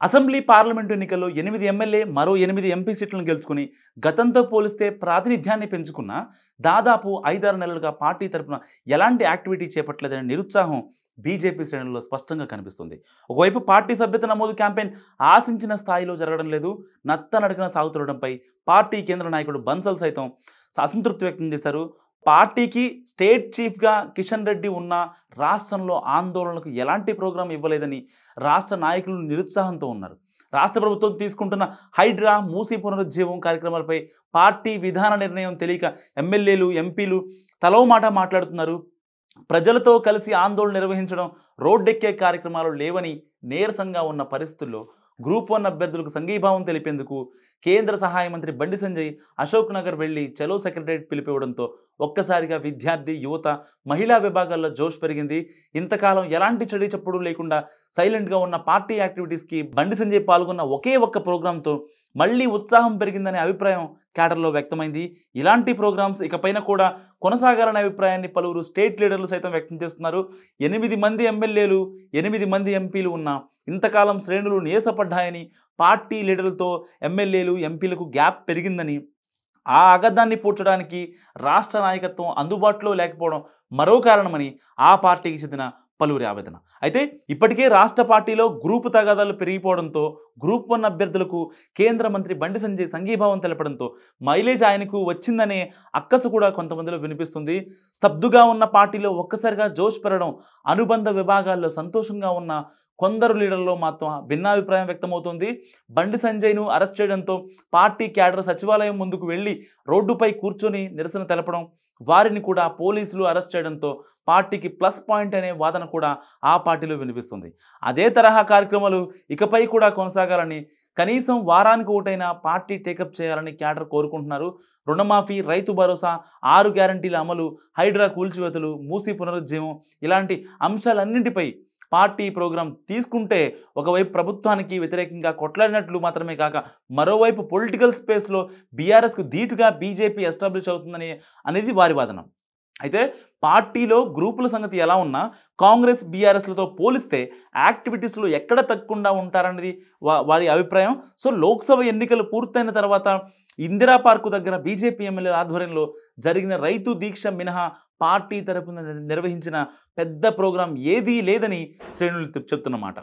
Assembly parliament ఎన్నికల్లో ఎనిమిది MLA మరో ఎనిమిది ఎంపీ సీట్లను గెలుచుకుని గతంతో పోలిస్తే ప్రాతినిధ్యాన్ని పెంచుకున్న దాదాపు ఐదారు నెలలుగా పార్టీ తరపున ఎలాంటి యాక్టివిటీ చేపట్టలేదనే నిరుత్సాహం బీజేపీ శ్రేణుల్లో స్పష్టంగా కనిపిస్తుంది. ఒకవైపు పార్టీ సభ్యత నమోదు క్యాంపెయిన్ ఆశించిన స్థాయిలో జరగడం లేదు. నత్తనడకన సాగుతుండడంపై పార్టీ కేంద్ర నాయకుడు బన్సల్ సైతం అసంతృప్తి వ్యక్తం చేశారు. పార్టీకి స్టేట్ చీఫ్గా కిషన్ రెడ్డి ఉన్న రాష్ట్రంలో ఆందోళనకు ఎలాంటి ప్రోగ్రాం ఇవ్వలేదని రాష్ట్ర నాయకులు నిరుత్సాహంతో ఉన్నారు. రాష్ట్ర ప్రభుత్వం తీసుకుంటున్న హైడ్రా మూసి పునరుజ్జీవం కార్యక్రమాలపై పార్టీ విధాన నిర్ణయం తెలియక ఎమ్మెల్యేలు ఎంపీలు తలో మాట మాట్లాడుతున్నారు. ప్రజలతో కలిసి ఆందోళన నిర్వహించడం రోడ్డెక్కే కార్యక్రమాలు లేవని నీరసంగా ఉన్న పరిస్థితుల్లో గ్రూప్ వన్ అభ్యర్థులకు సంఘీభావం తెలిపేందుకు కేంద్ర సహాయ మంత్రి బండి సంజయ్ అశోక్ నగర్ వెళ్ళి చలో సెక్రటరేట్ పిలిపివ్వడంతో ఒక్కసారిగా విద్యార్థి యువత మహిళా విభాగాల్లో జోష్ పెరిగింది. ఇంతకాలం ఎలాంటి చెడు చప్పుడు లేకుండా సైలెంట్గా ఉన్న పార్టీ యాక్టివిటీస్కి బండి సంజయ్ పాల్గొన్న ఒకే ఒక్క ప్రోగ్రాంతో మళ్ళీ ఉత్సాహం పెరిగిందనే అభిప్రాయం క్యాడర్లో వ్యక్తమైంది. ఇలాంటి ప్రోగ్రామ్స్ ఇకపైన కూడా కొనసాగాలనే అభిప్రాయాన్ని పలువురు స్టేట్ లీడర్లు సైతం వ్యక్తం చేస్తున్నారు. ఎనిమిది మంది ఎమ్మెల్యేలు ఎనిమిది మంది ఎంపీలు ఉన్న ఇంతకాలం శ్రేణులు నీరసపడ్డాయని పార్టీ లీడర్లతో ఎమ్మెల్యేలు ఎంపీలకు గ్యాప్ పెరిగిందని. ఆ అగద్దాన్ని పూడ్చడానికి రాష్ట్ర నాయకత్వం అందుబాటులో లేకపోవడం మరో కారణమని ఆ పార్టీకి చెందిన పలువురి ఆవేదన. అయితే ఇప్పటికే రాష్ట్ర పార్టీలో గ్రూపు తగాదాలు పెరిగిపోవడంతో గ్రూప్ వన్ అభ్యర్థులకు కేంద్ర మంత్రి బండి సంజయ్ సంఘీభావం తెలపడంతో మైలేజ్ ఆయనకు వచ్చిందనే అక్కసు కూడా కొంతమందిలో వినిపిస్తుంది. స్తబ్దుగా ఉన్న పార్టీలో ఒక్కసారిగా జోష్ పెరగడం అనుబంధ విభాగాల్లో సంతోషంగా ఉన్న కొందరు లీడర్లో మాత్రం భిన్నాభిప్రాయం వ్యక్తమవుతుంది. బండి సంజయ్ను అరెస్ట్ చేయడంతో పార్టీ క్యాడర్ సచివాలయం ముందుకు వెళ్ళి రోడ్డుపై కూర్చొని నిరసన తెలపడం వారిని కూడా పోలీసులు అరెస్ట్ చేయడంతో పార్టీకి ప్లస్ పాయింట్ అనే వాదన కూడా ఆ పార్టీలో వినిపిస్తుంది. అదే తరహా కార్యక్రమాలు ఇకపై కూడా కొనసాగాలని కనీసం వారానికి ఒకటైనా పార్టీ టేకప్ చేయాలని క్యాడర్ కోరుకుంటున్నారు. రుణమాఫీ రైతు భరోసా ఆరు గ్యారంటీల అమలు హైడ్రా కూల్చివేతలు మూసి పునరుజ్జీవం ఇలాంటి అంశాలన్నింటిపై పార్టీ ప్రోగ్రాం తీసుకుంటే ఒకవైపు ప్రభుత్వానికి వ్యతిరేకంగా కొట్లాడినట్లు మాత్రమే కాక మరోవైపు పొలిటికల్ స్పేస్లో బీఆర్ఎస్కు ధీటుగా బీజేపీ ఎస్టాబ్లిష్ అవుతుందని అనేది వారి వాదన. అయితే పార్టీలో గ్రూపుల సంగతి ఎలా ఉన్నా కాంగ్రెస్ బీఆర్ఎస్లతో పోలిస్తే యాక్టివిటీస్లో ఎక్కడ తగ్గకుండా ఉంటారనేది వారి అభిప్రాయం. సో లోక్సభ ఎన్నికలు పూర్తయిన తర్వాత ఇందిరా పార్కు దగ్గర బీజేపీ ఎమ్మెల్యే ఆధ్వర్యంలో జరిగిన రైతు దీక్ష మినహా పార్టీ తరపున నిర్వహించిన పెద్ద ప్రోగ్రాం ఏదీ లేదని శ్రేణులు చెప్తున్నమాట